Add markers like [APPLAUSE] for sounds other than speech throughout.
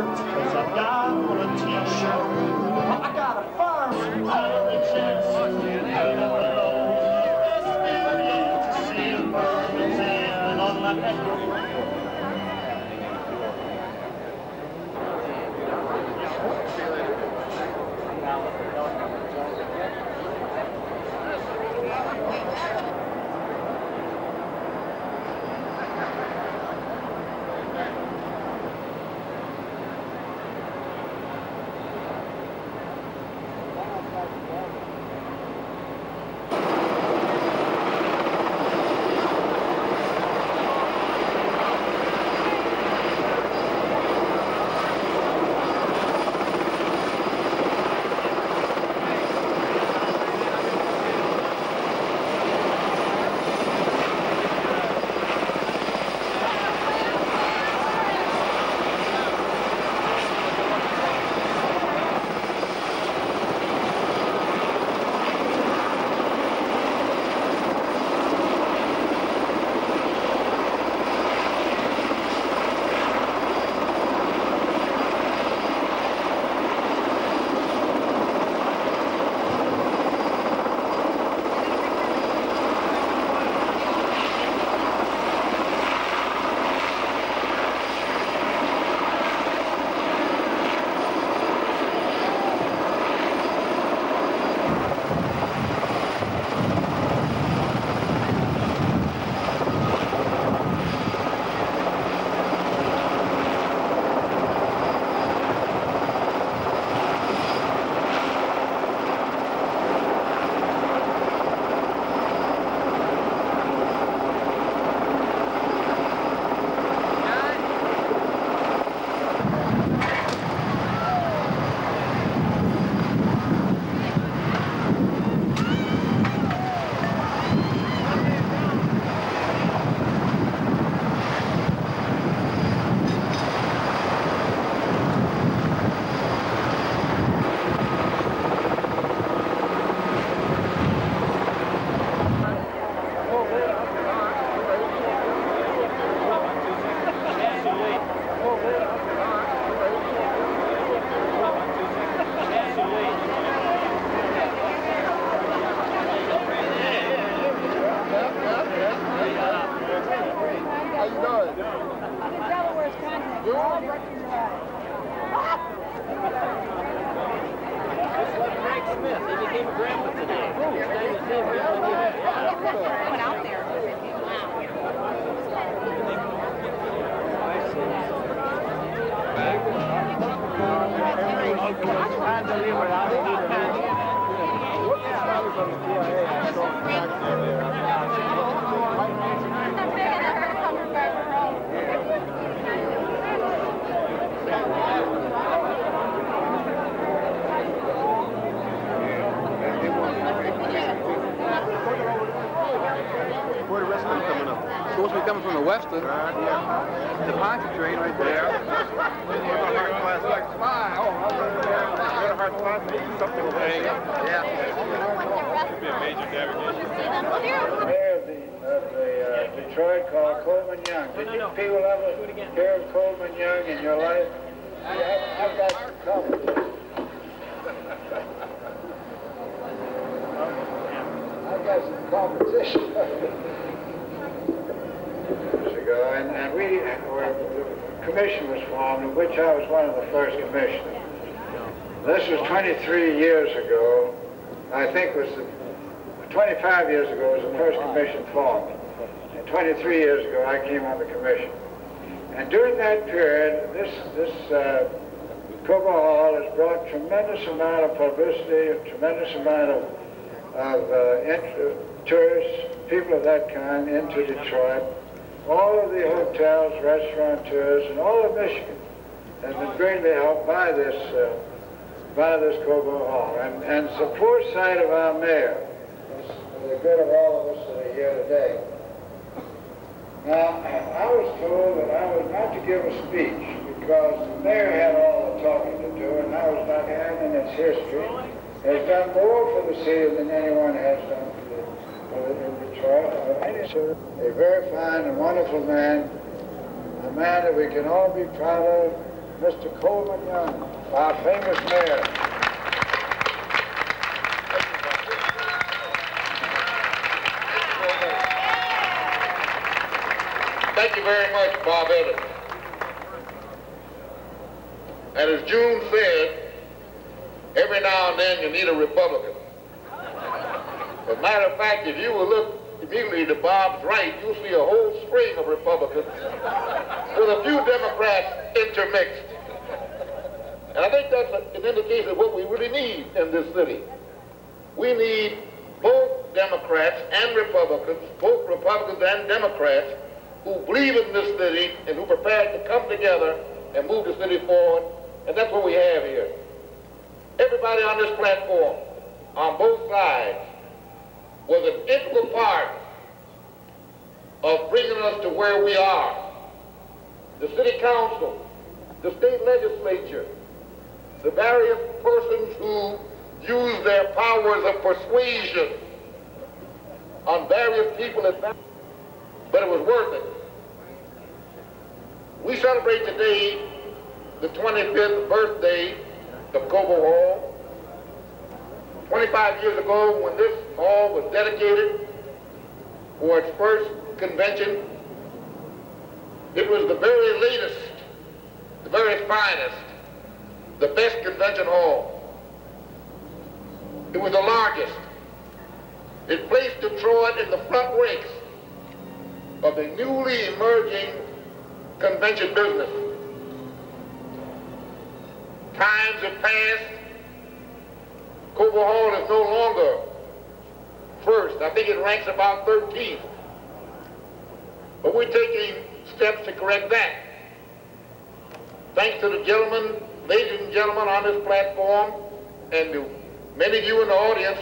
don't cause I've got on a t-shirt. I got a Where the the Westin. Right. The Pontchartrain right there. The, the Detroit called Coleman Young. Did people ever hear of Coleman Young in your life? I've got some competition. [LAUGHS] Years ago, we, were, the commission was formed, in which I was one of the first commissioners. This was 23 years ago. I think was the, 25 years ago was the first commission formed. And 23 years ago I came on the commission. And during that period, this, this uh, Hall has brought tremendous amount of publicity, a tremendous amount of, of uh, tourists, people of that kind into Detroit. All of the hotels, restaurateurs, and all of Michigan have been greatly helped by this uh, by this Cobo Hall. And, and it's the foresight of our mayor, for the good of all of us that are here today. Now, I was told that I was not to give a speech because the mayor had all the talking to do, and I was not in its history. Has done more for the city than anyone has done for the, a very fine and wonderful man, a man that we can all be proud of, Mr. Coleman Young, our famous mayor. Thank you very much, Bob Evans. And as June said, every now and then you need a Republican. As a matter of fact, if you will look immediately to Bob's right, you'll see a whole string of Republicans with a few Democrats intermixed. And I think that's an indication of what we really need in this city. We need both Democrats and Republicans, both Republicans and Democrats, who believe in this city and who are prepared to come together and move the city forward. And that's what we have here. Everybody on this platform, on both sides, was an integral part of bringing us to where we are. The city council, the state legislature, the various persons who use their powers of persuasion on various people, but it was worth it. We celebrate today the 25th birthday of Cobo Hall. 25 years ago, when this hall was dedicated for its first convention, it was the very latest, the very finest, the best convention hall. It was the largest. It placed Detroit in the front ranks of the newly emerging convention business. Times have passed. Cobo Hall is no longer first. I think it ranks about 13th. But we're taking steps to correct that. Thanks to the gentlemen, ladies and gentlemen on this platform, and to many of you in the audience,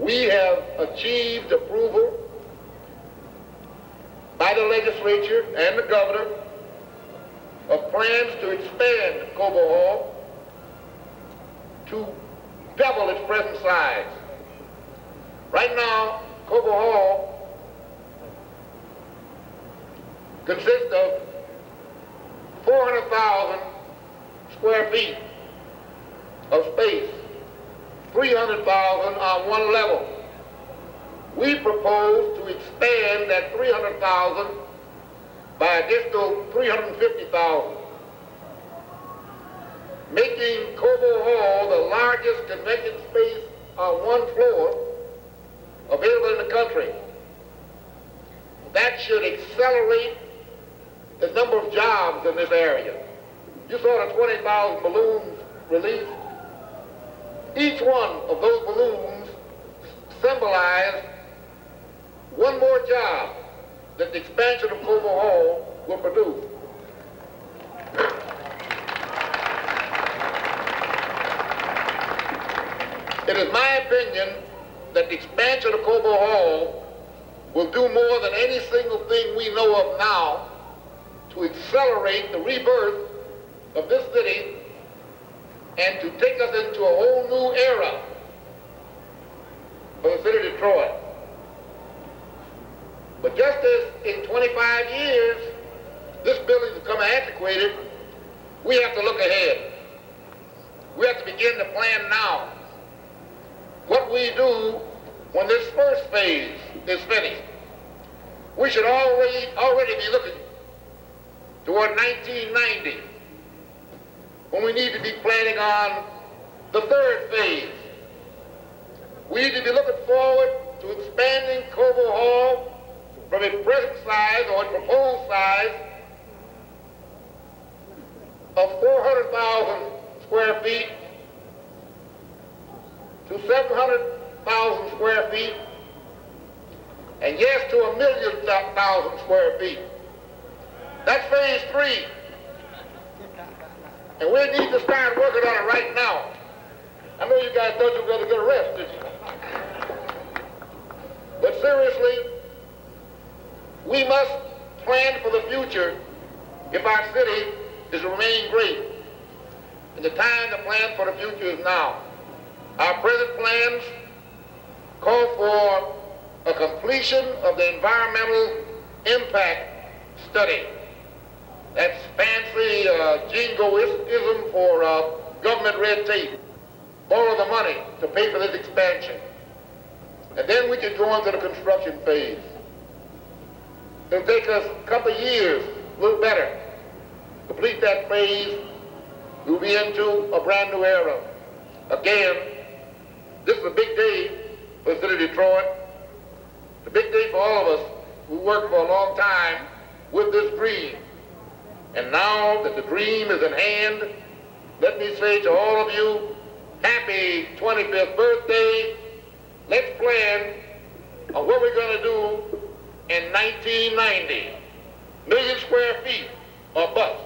we have achieved approval by the legislature and the governor of plans to expand Cobo Hall to double its present size. Right now, Cobo Hall consists of 400,000 square feet of space, 300,000 on one level. We propose to expand that 300,000 by additional 350,000, making Cobo Hall the largest convention space on one floor available in the country. That should accelerate the number of jobs in this area. You saw the 20,000 balloons released. Each one of those balloons symbolized one more job that the expansion of Cobo Hall will produce. It is my opinion that the expansion of Cobo Hall will do more than any single thing we know of now to accelerate the rebirth of this city and to take us into a whole new era for the city of Detroit. But just as in 25 years, this building has become antiquated, we have to look ahead. We have to begin to plan now what we do when this first phase is finished. We should already, already be looking toward 1990 when we need to be planning on the third phase. We need to be looking forward to expanding Cobo Hall from its present size or its proposed size of 400,000 square feet to 700,000 square feet, and yes, to a million thousand square feet. That's phase three. And we need to start working on it right now. I know you guys thought you were going to get a arrested. But seriously, we must plan for the future if our city is to remain great. And the time to plan for the future is now. Our present plans call for a completion of the environmental impact study That's fancy uh, jingoism for uh, government red tape. Borrow the money to pay for this expansion. And then we can go into the construction phase. It'll take us a couple of years, a little better. Complete that phase, we'll be into a brand new era. Again, this is a big day for the city of Detroit. It's a big day for all of us who worked for a long time with this dream. And now that the dream is in hand, let me say to all of you, happy 25th birthday. Let's plan on what we're going to do in 1990. Million square feet or bust.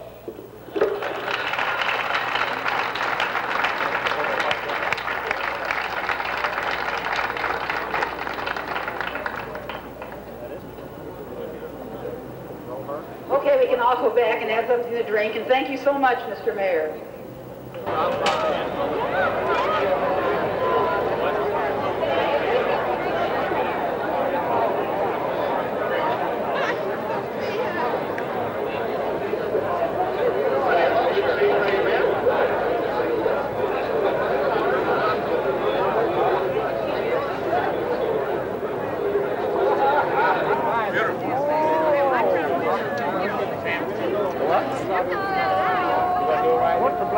Okay, we can all go back and have something to drink, and thank you so much, Mr. Mayor.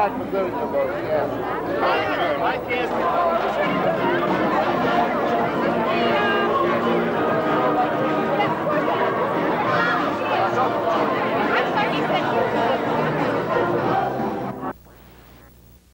Black pavilion about?